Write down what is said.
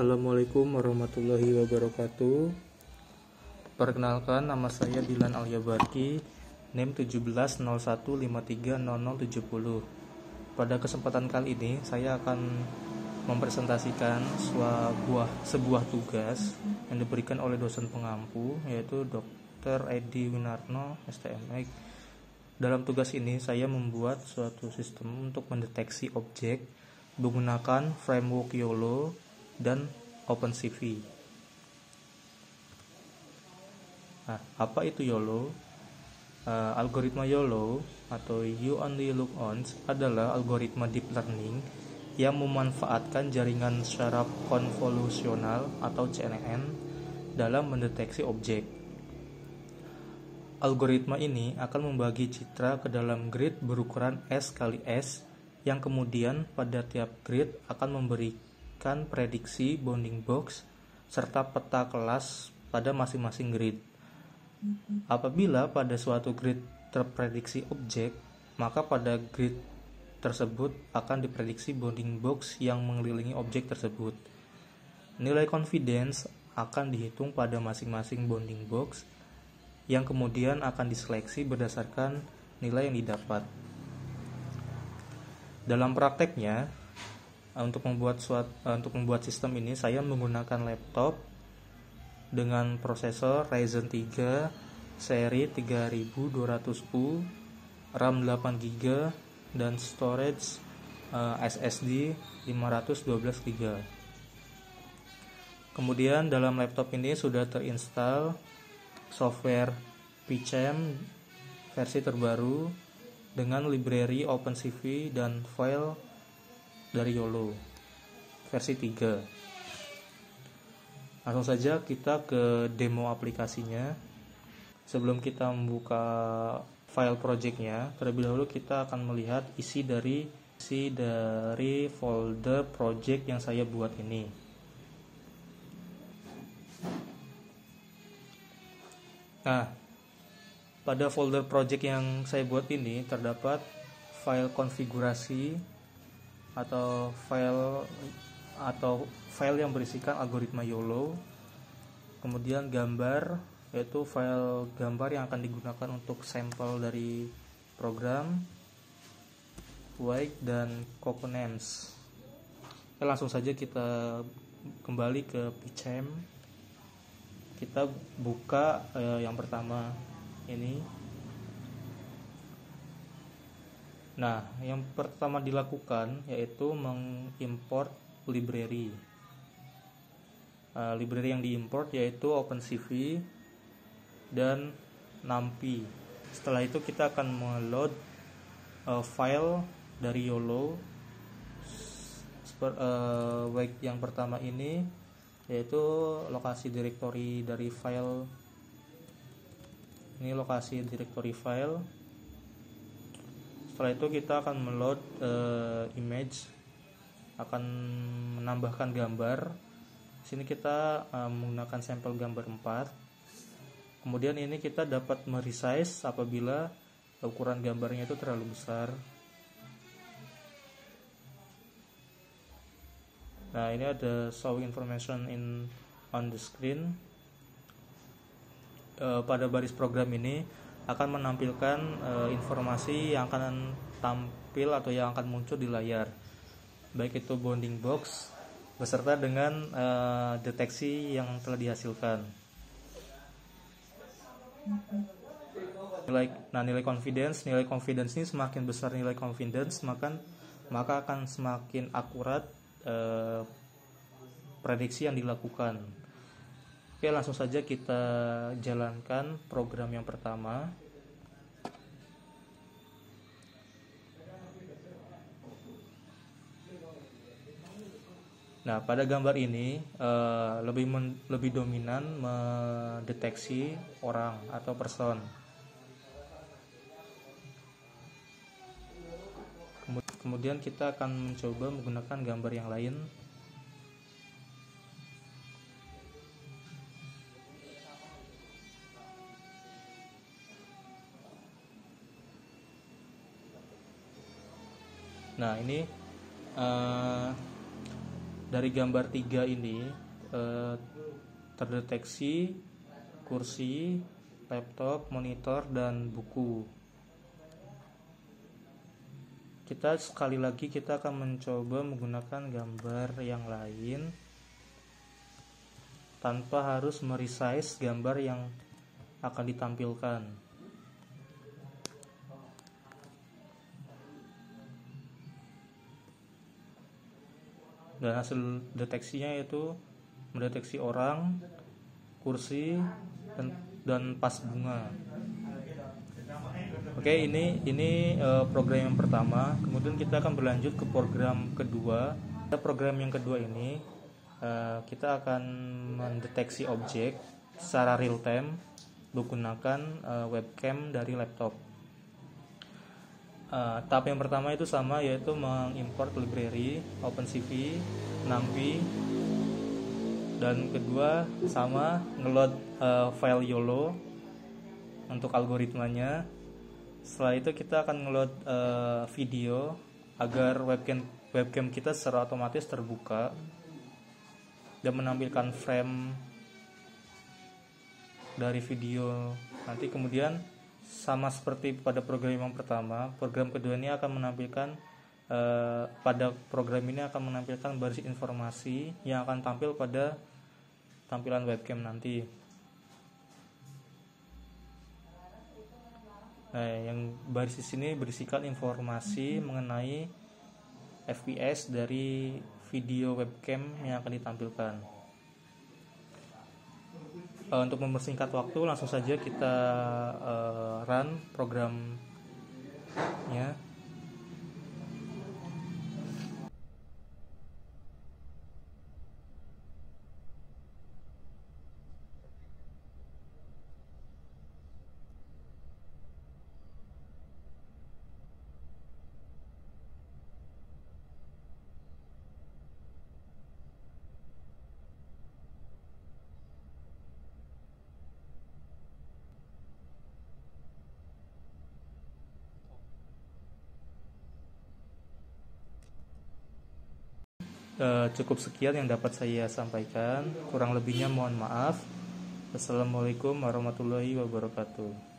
Assalamualaikum warahmatullahi wabarakatuh Perkenalkan nama saya Dilan Alyabarki NIM 1701530070 Pada kesempatan kali ini saya akan mempresentasikan sebuah, sebuah tugas yang diberikan oleh dosen pengampu yaitu Dr. Edi Winarno STMX dalam tugas ini saya membuat suatu sistem untuk mendeteksi objek menggunakan framework YOLO dan OpenCV. Nah, apa itu YOLO? Uh, algoritma YOLO atau You Only Look On adalah algoritma deep learning yang memanfaatkan jaringan secara konvolusional atau CNN dalam mendeteksi objek. Algoritma ini akan membagi citra ke dalam grid berukuran S kali S yang kemudian pada tiap grid akan memberi memberikan prediksi bounding box serta peta kelas pada masing-masing grid. Apabila pada suatu grid terprediksi objek, maka pada grid tersebut akan diprediksi bounding box yang mengelilingi objek tersebut. Nilai confidence akan dihitung pada masing-masing bounding box yang kemudian akan diseleksi berdasarkan nilai yang didapat. Dalam prakteknya, untuk membuat suat, uh, untuk membuat sistem ini saya menggunakan laptop dengan prosesor Ryzen 3 seri 3200U RAM 8GB dan storage uh, SSD 512 GB kemudian dalam laptop ini sudah terinstall software PCM versi terbaru dengan library OpenCV dan file dari YOLO. Versi 3 langsung saja kita ke demo aplikasinya. Sebelum kita membuka file projectnya terlebih dahulu kita akan melihat isi dari isi dari folder project yang saya buat ini. Nah pada folder project yang saya buat ini terdapat file konfigurasi atau file atau file yang berisikan algoritma YOLO. Kemudian gambar yaitu file gambar yang akan digunakan untuk sampel dari program white dan components. Oke, langsung saja kita kembali ke PCM kita buka eh, yang pertama ini Nah, yang pertama dilakukan yaitu mengimport library. Uh, library yang diimport yaitu OpenCV dan NumPy. Setelah itu kita akan meload uh, file dari YOLO. Seper, uh, baik yang pertama ini yaitu lokasi directory dari file ini lokasi directory file setelah itu kita akan meload uh, image akan menambahkan gambar. Sini kita uh, menggunakan sampel gambar 4 kemudian ini kita dapat meresize apabila ukuran gambarnya itu terlalu besar. Nah ini ada show information in on the screen. Uh, pada baris program ini akan menampilkan e, informasi yang akan tampil atau yang akan muncul di layar. Baik itu bounding box beserta dengan e, deteksi yang telah dihasilkan. Nilai nah nilai confidence nilai confidence ini semakin besar nilai confidence maka maka akan semakin akurat e, prediksi yang dilakukan Oke, langsung saja kita jalankan program yang pertama. Nah, pada gambar ini uh, lebih men, lebih dominan mendeteksi orang atau person. Kemudian kita akan mencoba menggunakan gambar yang lain Nah ini uh, dari gambar tiga ini eh, terdeteksi kursi, laptop, monitor, dan buku. Kita sekali lagi kita akan mencoba menggunakan gambar yang lain tanpa harus meresize gambar yang akan ditampilkan. Dan hasil deteksinya itu mendeteksi orang, kursi, dan, dan pas bunga. Oke, ini ini uh, program yang pertama. Kemudian kita akan berlanjut ke program kedua. Program yang kedua ini uh, kita akan mendeteksi objek secara real time menggunakan uh, webcam dari laptop. Uh, tahap yang pertama itu sama yaitu mengimport library OpenCV, NumPy dan kedua sama ngeload uh, file YOLO untuk algoritmanya. Setelah itu kita akan ngeload uh, video agar webcam webcam kita secara otomatis terbuka dan menampilkan frame dari video nanti kemudian sama seperti pada program yang pertama program kedua ini akan menampilkan eh, pada program ini akan menampilkan baris informasi yang akan tampil pada tampilan webcam nanti. Nah yang baris di sini berisikan informasi mengenai FPS dari video webcam yang akan ditampilkan uh, untuk mempersingkat waktu langsung saja kita uh, run programnya uh, cukup sekian yang dapat saya sampaikan. Kurang lebihnya mohon maaf. Assalamualaikum warahmatullahi wabarakatuh.